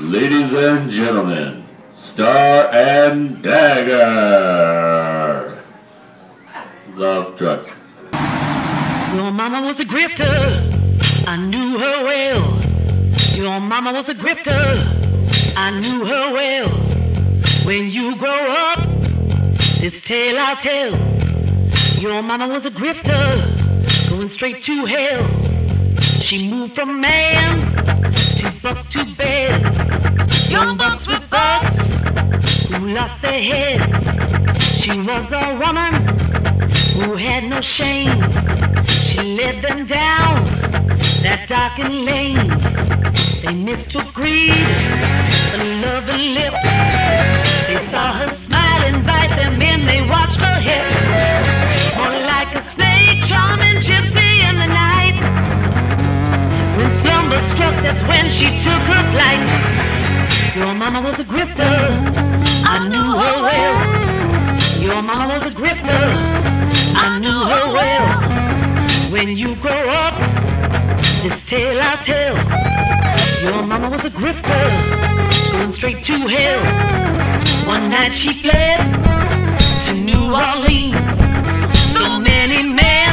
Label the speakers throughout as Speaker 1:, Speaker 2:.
Speaker 1: Ladies and gentlemen, Star and Dagger. Love truck.
Speaker 2: Your mama was a grifter. I knew her well. Your mama was a grifter. I knew her well. When you grow up, this tale I'll tell. Your mama was a grifter, going straight to hell. She moved from man to buck to bed. Young bucks with bucks who lost their head. She was a woman who had no shame. She led them down that darkened lane. They mistook greed for love and lips. They saw her smile, invite them in. They watched her hips, that's when she took her flight. Your mama was a grifter, I knew her well. Your mama was a grifter, I knew her well. When you grow up, this tale I'll tell. Your mama was a grifter, going straight to hell. One night she fled to New Orleans. So many men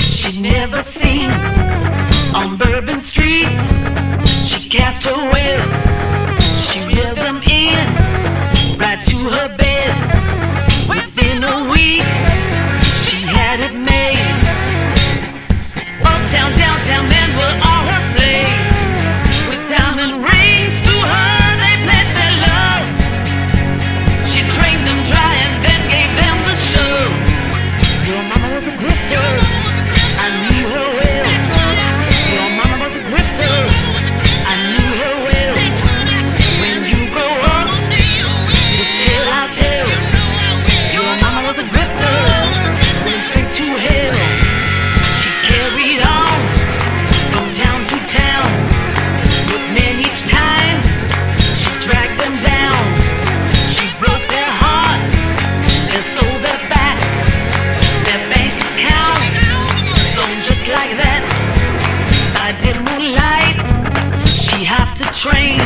Speaker 2: she'd never seen She cast train